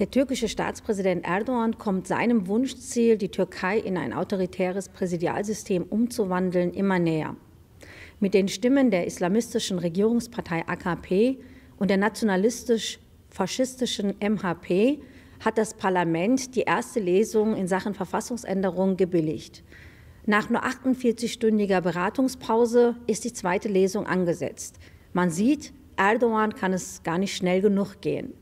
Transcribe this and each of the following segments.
Der türkische Staatspräsident Erdogan kommt seinem Wunschziel, die Türkei in ein autoritäres Präsidialsystem umzuwandeln, immer näher. Mit den Stimmen der islamistischen Regierungspartei AKP und der nationalistisch-faschistischen MHP hat das Parlament die erste Lesung in Sachen Verfassungsänderung gebilligt. Nach nur 48-stündiger Beratungspause ist die zweite Lesung angesetzt. Man sieht, Erdogan kann es gar nicht schnell genug gehen.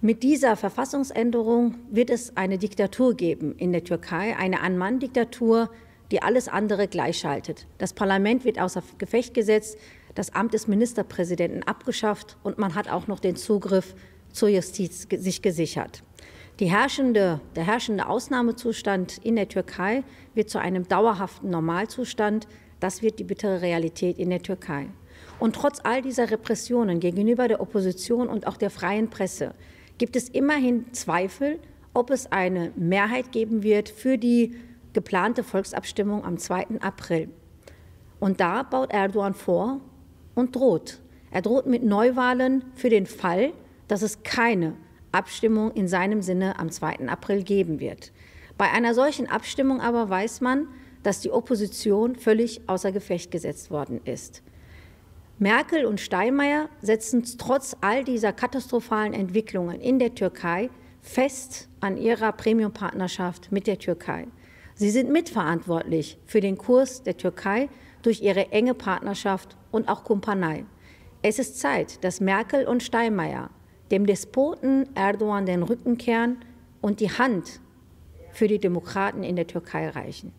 Mit dieser Verfassungsänderung wird es eine Diktatur geben in der Türkei, eine Ein-Mann-Diktatur, die alles andere gleichschaltet. Das Parlament wird außer Gefecht gesetzt, das Amt des Ministerpräsidenten abgeschafft und man hat auch noch den Zugriff zur Justiz sich gesichert. Herrschende, der herrschende Ausnahmezustand in der Türkei wird zu einem dauerhaften Normalzustand. Das wird die bittere Realität in der Türkei. Und trotz all dieser Repressionen gegenüber der Opposition und auch der freien Presse gibt es immerhin Zweifel, ob es eine Mehrheit geben wird für die geplante Volksabstimmung am 2. April. Und da baut Erdogan vor und droht. Er droht mit Neuwahlen für den Fall, dass es keine Abstimmung in seinem Sinne am 2. April geben wird. Bei einer solchen Abstimmung aber weiß man, dass die Opposition völlig außer Gefecht gesetzt worden ist. Merkel und Steinmeier setzen trotz all dieser katastrophalen Entwicklungen in der Türkei fest an ihrer Premiumpartnerschaft mit der Türkei. Sie sind mitverantwortlich für den Kurs der Türkei durch ihre enge Partnerschaft und auch Kumpanei. Es ist Zeit, dass Merkel und Steinmeier dem Despoten Erdogan den Rücken kehren und die Hand für die Demokraten in der Türkei reichen.